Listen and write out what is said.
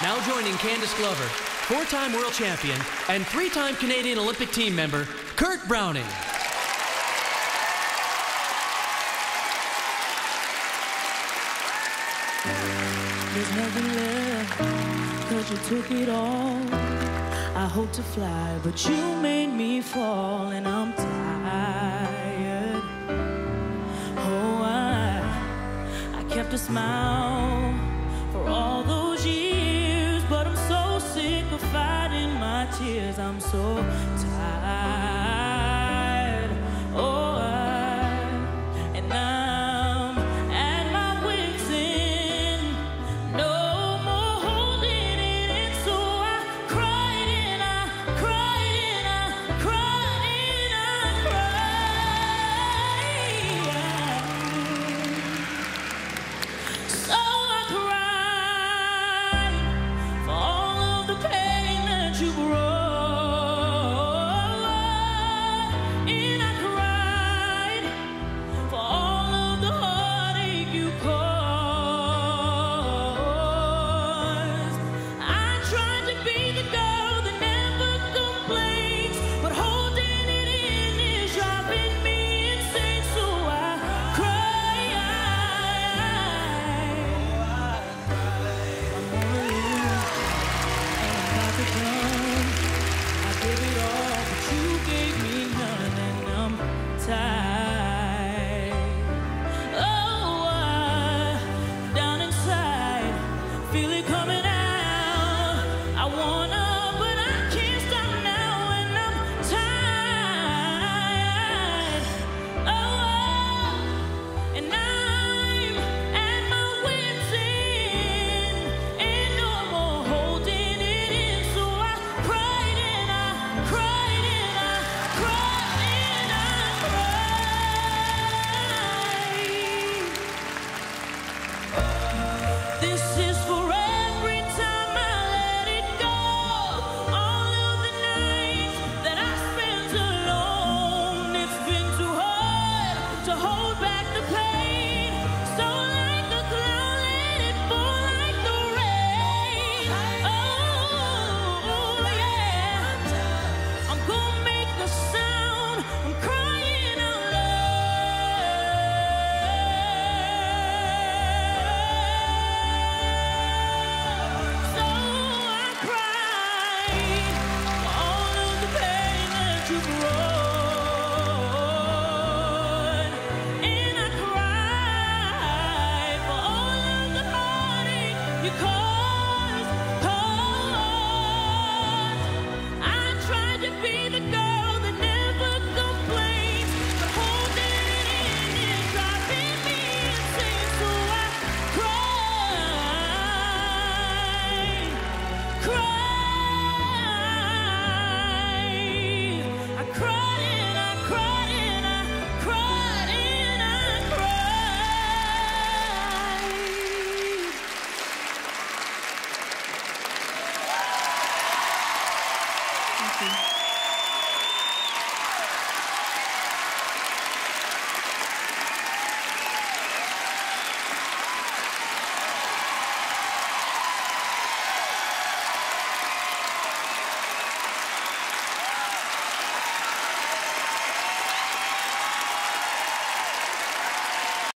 Now joining Candice Glover, four time world champion and three time Canadian Olympic team member, Kurt Browning. There's nothing left, cause you took it all. I hope to fly, but you made me fall, and I'm tired. Oh, I, I kept a smile for all fighting my tears. I'm so tired. Oh, and I'm at my wits' end. No more holding it in, so I cried and I cried and I cried and I cried. So all, but you gave me none, and I'm tired. And